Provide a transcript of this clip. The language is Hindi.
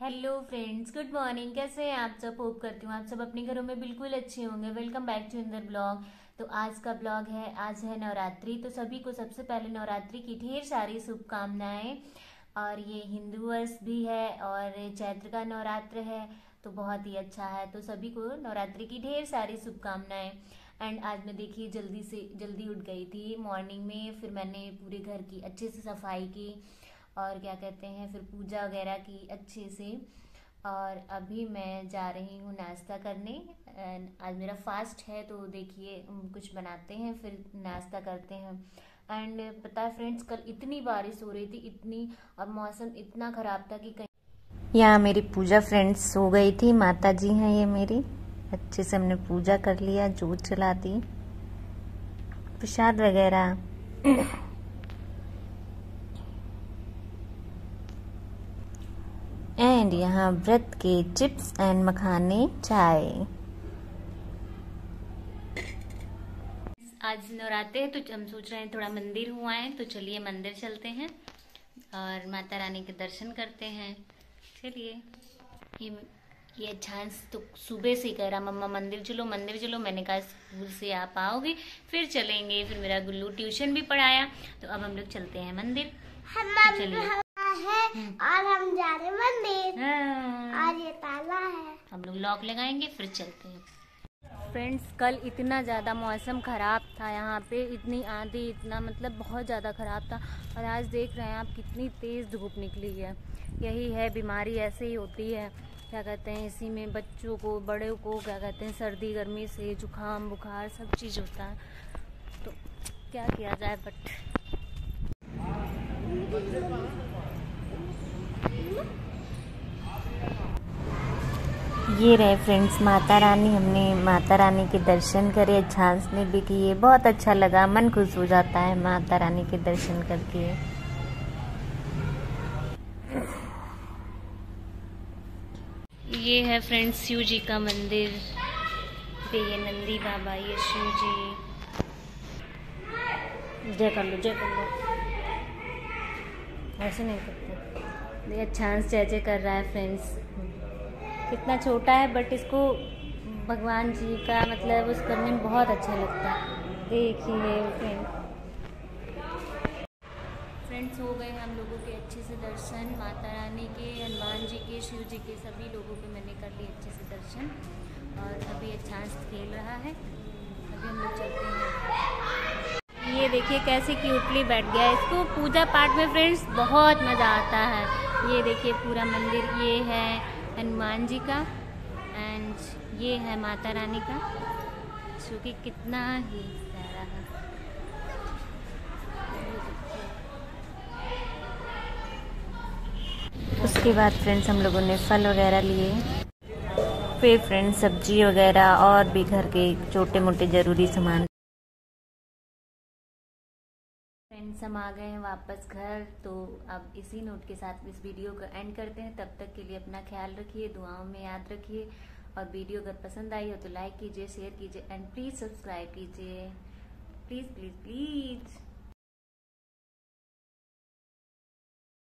हेलो फ्रेंड्स गुड मॉर्निंग कैसे हैं आप सब? होप करती हूँ आप सब अपने घरों में बिल्कुल अच्छे होंगे। Welcome back to Inder blog तो आज का ब्लॉग है, आज है नवरात्रि। तो सभी को सबसे पहले नवरात्रि की ढेर सारी शुभकामनाएँ। और ये हिंदू वर्ष भी है और चैत्र का नवरात्र है तो बहुत ही अच्छा है। तो सभी को नवरात्रि की ढेर सारी शुभकामनाएँ। एंड आज मैं देखिए, जल्दी से, जल्दी उठ गई थी। मॉर्निंग में फिर मैंने पूरे घर की अच्छे से सफ़ाई की। और क्या कहते हैं, फिर पूजा वगैरह की अच्छे से। और अभी मैं जा रही हूँ नाश्ता करने। आज मेरा फास्ट है तो देखिए कुछ बनाते हैं, फिर नाश्ता करते हैं। एंड पता है फ्रेंड्स, कल इतनी बारिश हो रही थी, इतनी, अब मौसम इतना ख़राब था कि कहीं यहाँ मेरी पूजा फ्रेंड्स सो गई थी माता जी हैं ये मेरी। अच्छे से हमने पूजा कर लिया, जोत चला दी। प्रसाद वगैरह। एंड यहाँ व्रत के चिप्स एंड मखाने चाय। आज नवराते हैं तो हम सोच रहे हैं थोड़ा मंदिर हुआ है तो चलिए मंदिर चलते हैं और माता रानी के दर्शन करते हैं। चलिए ये ये झांस तो सुबह से ही कह रहा मम्मा मंदिर चलो मंदिर चलो। मैंने कहा स्कूल से आप आओगे फिर चलेंगे। फिर मेरा गुल्लू ट्यूशन भी पढ़ाया तो अब हम लोग चलते हैं मंदिर। तो चलिए। है। और हम जा रहे मंदिर हाँ। और ये ताला है। हम लोग लॉक लगाएँगे फिर चलते हैं। फ्रेंड्स कल इतना ज़्यादा मौसम ख़राब था यहाँ पे इतनी आंधी इतना मतलब बहुत ज़्यादा ख़राब था। और आज देख रहे हैं आप कितनी तेज़ धूप निकली है। यही है बीमारी ऐसे ही होती है। क्या कहते हैं इसी में बच्चों को बड़े को क्या कहते हैं सर्दी गर्मी से जुकाम बुखार सब चीज़ होता है। तो क्या किया जाए बट ये रहे फ्रेंड्स माता रानी, हमने माता रानी के दर्शन करे झांस ने भी किए, बहुत अच्छा लगा, मन खुश हो जाता है माता रानी के दर्शन करके। ये है फ्रेंड्स शिव जी का मंदिर ये नंदी बाबा, ये शिव जी। जय कर लो, जय कर लो। ऐसे नहीं करते। ये चांस जय जय कर रहा है फ्रेंड्स कितना छोटा है बट इसको भगवान जी का मतलब उस करने में बहुत अच्छा लगता है। देखिए फ्रेंड फ्रेंड्स हो गए हम लोगों के अच्छे से दर्शन। माता रानी के, हनुमान जी के, शिव जी के सभी लोगों के मैंने कर लिए अच्छे से दर्शन। और अभी अच्छा खेल रहा है। अभी हम लोग चलते हैं। ये देखिए कैसे क्यूटली बैठ गया इसको पूजा पाठ में फ्रेंड्स बहुत मज़ा आता है। ये देखिए पूरा मंदिर, ये है। हनुमान जी का एंड ये है माता रानी का, जो कि कितना ही प्यारा है। उसके बाद फ्रेंड्स हम लोगों ने फल वगैरह लिए। फिर फ्रेंड्स सब्ज़ी वगैरह और भी घर के छोटे मोटे ज़रूरी सामान। फ्रेंड्स हम आ गए हैं वापस घर तो अब इसी नोट के साथ इस वीडियो को एंड करते हैं। तब तक के लिए अपना ख्याल रखिए, दुआओं में याद रखिए। और वीडियो अगर पसंद आई हो तो लाइक कीजिए शेयर कीजिए एंड प्लीज़ सब्सक्राइब कीजिए। Please please please